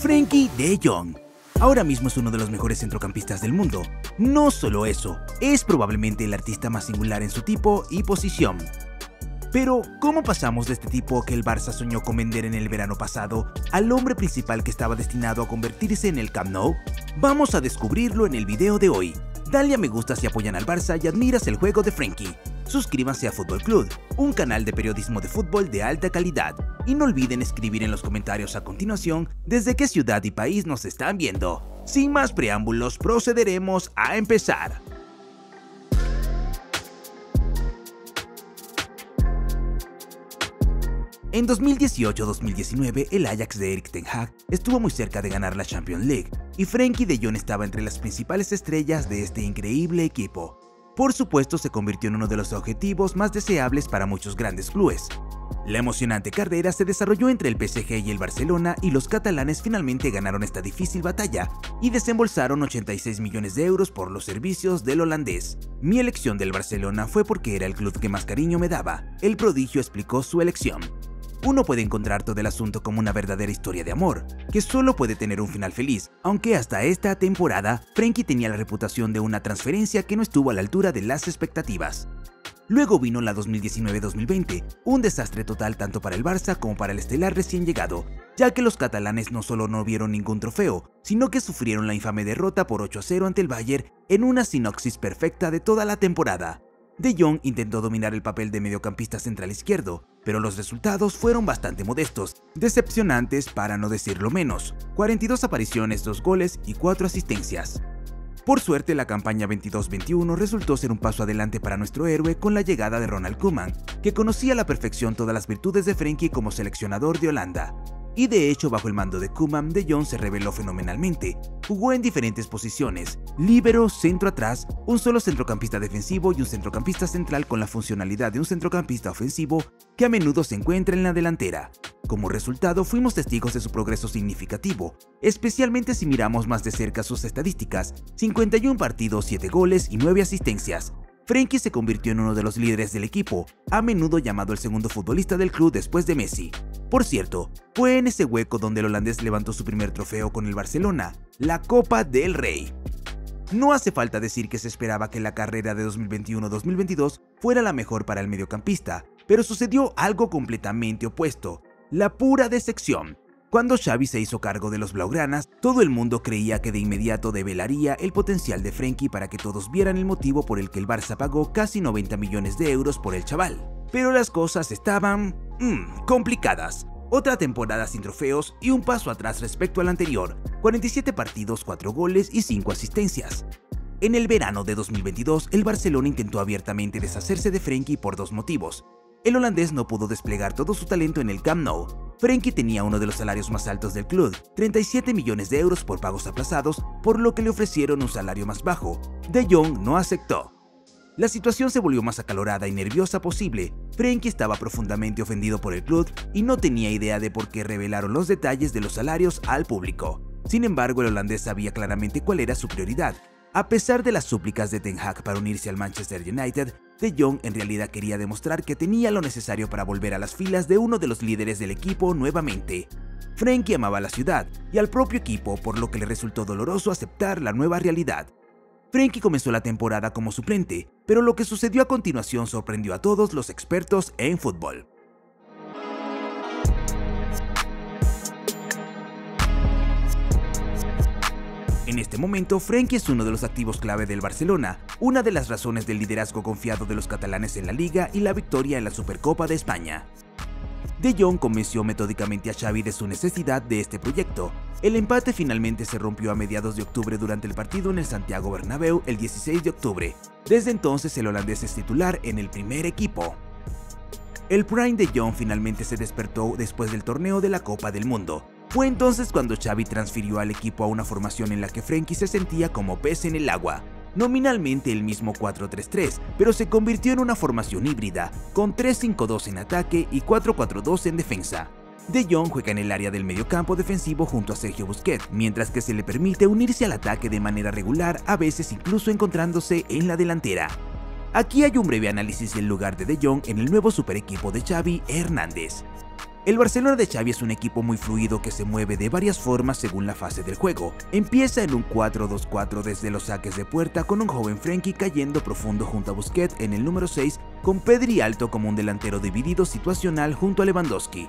Frenkie de Jong. Ahora mismo es uno de los mejores centrocampistas del mundo. No solo eso, es probablemente el artista más singular en su tipo y posición. Pero, ¿cómo pasamos de este tipo que el Barça soñó con vender en el verano pasado al hombre principal que estaba destinado a convertirse en el Camp Nou? Vamos a descubrirlo en el video de hoy. Dale a me gusta si apoyan al Barça y admiras el juego de Frankie. Suscríbanse a Fútbol Club, un canal de periodismo de fútbol de alta calidad. Y no olviden escribir en los comentarios a continuación desde qué ciudad y país nos están viendo. Sin más preámbulos, procederemos a empezar. En 2018-2019, el Ajax de Erik Ten Hag estuvo muy cerca de ganar la Champions League, y Frenkie de Jong estaba entre las principales estrellas de este increíble equipo. Por supuesto, se convirtió en uno de los objetivos más deseables para muchos grandes clubes. La emocionante carrera se desarrolló entre el PSG y el Barcelona y los catalanes finalmente ganaron esta difícil batalla y desembolsaron 86 millones de euros por los servicios del holandés. Mi elección del Barcelona fue porque era el club que más cariño me daba. El prodigio explicó su elección. Uno puede encontrar todo el asunto como una verdadera historia de amor, que solo puede tener un final feliz, aunque hasta esta temporada, Frankie tenía la reputación de una transferencia que no estuvo a la altura de las expectativas. Luego vino la 2019-2020, un desastre total tanto para el Barça como para el estelar recién llegado, ya que los catalanes no solo no vieron ningún trofeo, sino que sufrieron la infame derrota por 8-0 ante el Bayern en una sinopsis perfecta de toda la temporada. De Jong intentó dominar el papel de mediocampista central izquierdo, pero los resultados fueron bastante modestos, decepcionantes para no decirlo menos. 42 apariciones, 2 goles y 4 asistencias. Por suerte, la campaña 22-21 resultó ser un paso adelante para nuestro héroe con la llegada de Ronald Koeman, que conocía a la perfección todas las virtudes de Frenkie como seleccionador de Holanda y de hecho bajo el mando de Kuman de Jong se reveló fenomenalmente. Jugó en diferentes posiciones, líbero, centro atrás, un solo centrocampista defensivo y un centrocampista central con la funcionalidad de un centrocampista ofensivo que a menudo se encuentra en la delantera. Como resultado, fuimos testigos de su progreso significativo, especialmente si miramos más de cerca sus estadísticas, 51 partidos, 7 goles y 9 asistencias, Frenkie se convirtió en uno de los líderes del equipo, a menudo llamado el segundo futbolista del club después de Messi. Por cierto, fue en ese hueco donde el holandés levantó su primer trofeo con el Barcelona, la Copa del Rey. No hace falta decir que se esperaba que la carrera de 2021-2022 fuera la mejor para el mediocampista, pero sucedió algo completamente opuesto, la pura decepción. Cuando Xavi se hizo cargo de los Blaugranas, todo el mundo creía que de inmediato develaría el potencial de Frenkie para que todos vieran el motivo por el que el Barça pagó casi 90 millones de euros por el chaval. Pero las cosas estaban... Mmm, complicadas. Otra temporada sin trofeos y un paso atrás respecto al anterior, 47 partidos, 4 goles y 5 asistencias. En el verano de 2022, el Barcelona intentó abiertamente deshacerse de Frenkie por dos motivos. El holandés no pudo desplegar todo su talento en el Camp Nou, Frenkie tenía uno de los salarios más altos del club, 37 millones de euros por pagos aplazados, por lo que le ofrecieron un salario más bajo. De Jong no aceptó. La situación se volvió más acalorada y nerviosa posible. Frenkie estaba profundamente ofendido por el club y no tenía idea de por qué revelaron los detalles de los salarios al público. Sin embargo, el holandés sabía claramente cuál era su prioridad. A pesar de las súplicas de Ten Hag para unirse al Manchester United, de Jong en realidad quería demostrar que tenía lo necesario para volver a las filas de uno de los líderes del equipo nuevamente. Frankie amaba la ciudad y al propio equipo, por lo que le resultó doloroso aceptar la nueva realidad. Frankie comenzó la temporada como suplente, pero lo que sucedió a continuación sorprendió a todos los expertos en fútbol. En este momento, Frenkie es uno de los activos clave del Barcelona, una de las razones del liderazgo confiado de los catalanes en la liga y la victoria en la Supercopa de España. De Jong convenció metódicamente a Xavi de su necesidad de este proyecto. El empate finalmente se rompió a mediados de octubre durante el partido en el Santiago Bernabéu el 16 de octubre. Desde entonces el holandés es titular en el primer equipo. El Prime de Jong finalmente se despertó después del torneo de la Copa del Mundo, fue entonces cuando Xavi transfirió al equipo a una formación en la que Frenkie se sentía como pez en el agua. Nominalmente el mismo 4-3-3, pero se convirtió en una formación híbrida, con 3-5-2 en ataque y 4-4-2 en defensa. De Jong juega en el área del mediocampo defensivo junto a Sergio Busquets, mientras que se le permite unirse al ataque de manera regular, a veces incluso encontrándose en la delantera. Aquí hay un breve análisis del lugar de De Jong en el nuevo super equipo de Xavi Hernández. El Barcelona de Xavi es un equipo muy fluido que se mueve de varias formas según la fase del juego. Empieza en un 4-2-4 desde los saques de puerta con un joven Frenkie cayendo profundo junto a Busquets en el número 6 con Pedri alto como un delantero dividido situacional junto a Lewandowski.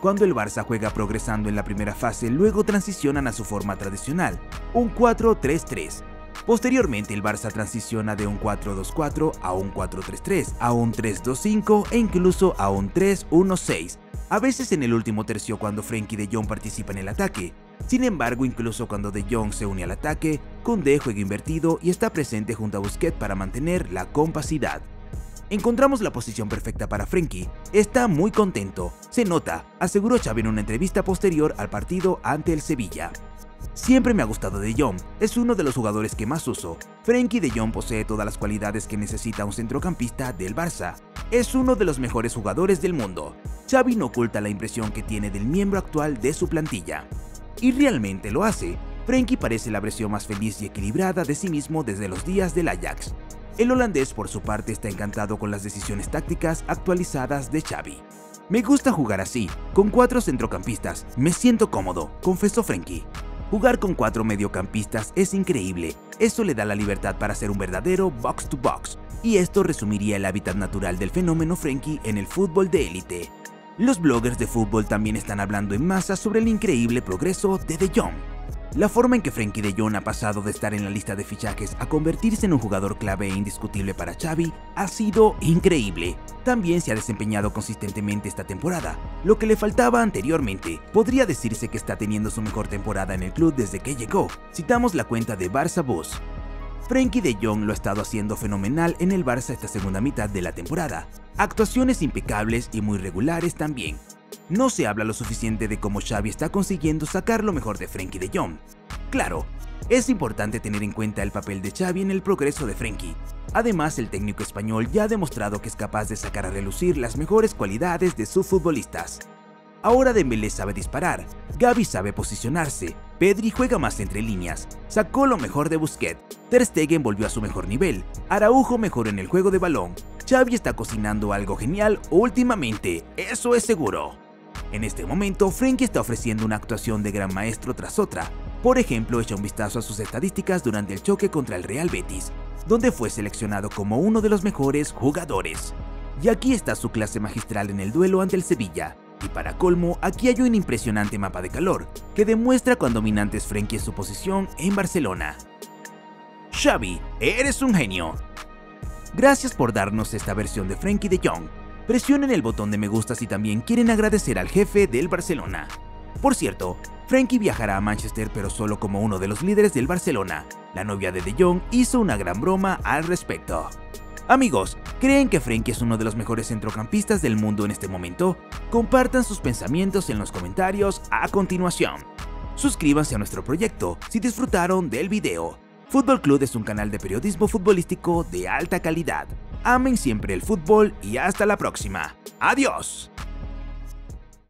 Cuando el Barça juega progresando en la primera fase, luego transicionan a su forma tradicional, un 4-3-3. Posteriormente el Barça transiciona de un 4-2-4 a un 4-3-3, a un 3-2-5 e incluso a un 3-1-6, a veces en el último tercio cuando Frenkie de Jong participa en el ataque. Sin embargo, incluso cuando de Jong se une al ataque, Koundé juega invertido y está presente junto a Busquets para mantener la compacidad. Encontramos la posición perfecta para Frenkie. Está muy contento. Se nota, aseguró Xavi en una entrevista posterior al partido ante el Sevilla. Siempre me ha gustado De Jong, es uno de los jugadores que más uso. Frenkie De Jong posee todas las cualidades que necesita un centrocampista del Barça. Es uno de los mejores jugadores del mundo. Xavi no oculta la impresión que tiene del miembro actual de su plantilla. Y realmente lo hace. Frenkie parece la versión más feliz y equilibrada de sí mismo desde los días del Ajax. El holandés por su parte está encantado con las decisiones tácticas actualizadas de Xavi. Me gusta jugar así, con cuatro centrocampistas, me siento cómodo, confesó Frenkie. Jugar con cuatro mediocampistas es increíble, eso le da la libertad para ser un verdadero box to box, y esto resumiría el hábitat natural del fenómeno Frenkie en el fútbol de élite. Los bloggers de fútbol también están hablando en masa sobre el increíble progreso de De Jong. La forma en que Frenkie de Jong ha pasado de estar en la lista de fichajes a convertirse en un jugador clave e indiscutible para Xavi ha sido increíble. También se ha desempeñado consistentemente esta temporada, lo que le faltaba anteriormente. Podría decirse que está teniendo su mejor temporada en el club desde que llegó. Citamos la cuenta de Barça Bus. Frenkie de Jong lo ha estado haciendo fenomenal en el Barça esta segunda mitad de la temporada. Actuaciones impecables y muy regulares también. No se habla lo suficiente de cómo Xavi está consiguiendo sacar lo mejor de Frenkie de Jong. Claro, es importante tener en cuenta el papel de Xavi en el progreso de Frenkie. Además, el técnico español ya ha demostrado que es capaz de sacar a relucir las mejores cualidades de sus futbolistas. Ahora Dembélé sabe disparar, Gaby sabe posicionarse, Pedri juega más entre líneas, sacó lo mejor de Busquets, Ter Stegen volvió a su mejor nivel, Araujo mejoró en el juego de balón, Xavi está cocinando algo genial últimamente, eso es seguro. En este momento, Frenkie está ofreciendo una actuación de gran maestro tras otra. Por ejemplo, echa un vistazo a sus estadísticas durante el choque contra el Real Betis, donde fue seleccionado como uno de los mejores jugadores. Y aquí está su clase magistral en el duelo ante el Sevilla. Y para colmo, aquí hay un impresionante mapa de calor, que demuestra cuán dominante es Frenkie en su posición en Barcelona. Xavi, eres un genio. Gracias por darnos esta versión de Frenkie de Jong. Presionen el botón de me gusta si también quieren agradecer al jefe del Barcelona. Por cierto, Frenkie viajará a Manchester pero solo como uno de los líderes del Barcelona. La novia de De Jong hizo una gran broma al respecto. Amigos, ¿creen que Frenkie es uno de los mejores centrocampistas del mundo en este momento? Compartan sus pensamientos en los comentarios a continuación. Suscríbanse a nuestro proyecto si disfrutaron del video. Fútbol Club es un canal de periodismo futbolístico de alta calidad. Amen siempre el fútbol y hasta la próxima. ¡Adiós!